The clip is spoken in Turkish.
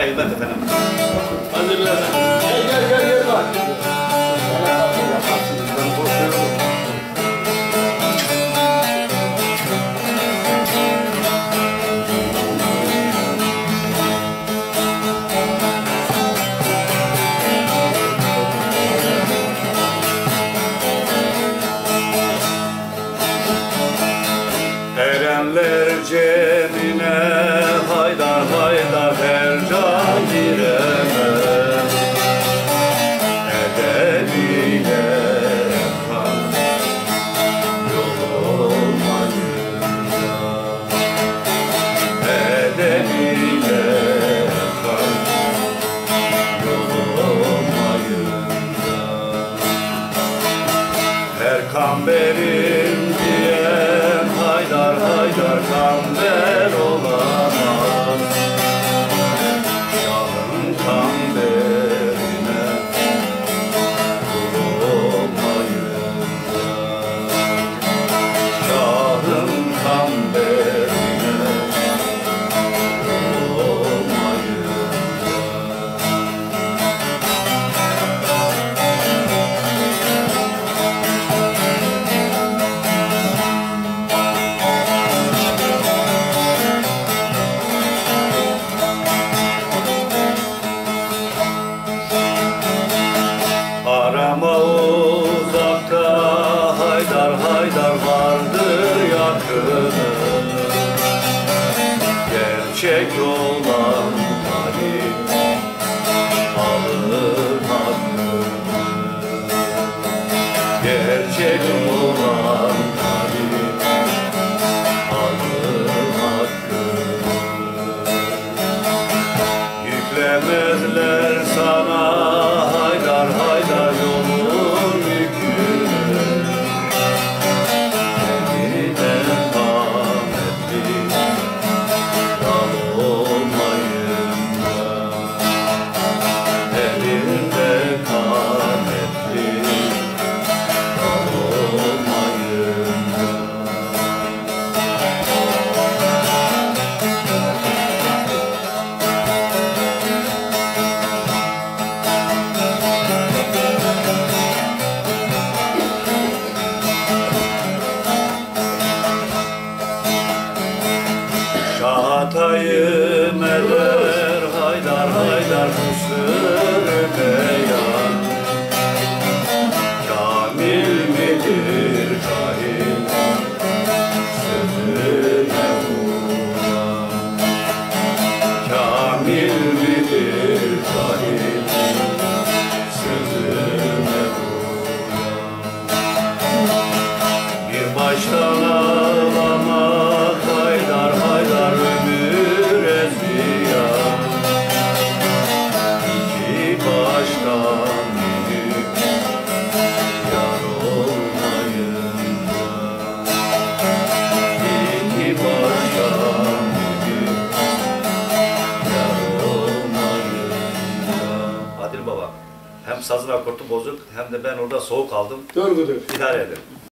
yayınlar efendim. Hazırlar. Gel gel gel gel bak. Erenler cemine haydar haydar kamberim diye Haydar haydar kamber haydar vardı yakını Gerçek olan Ali alır hakkını. Gerçek olan Ali Çağatay'ım eller haydar haydar bu sürmeyi Hem sazın akortu bozuk hem de ben orada soğuk aldım. Doğrudur. İdare edin.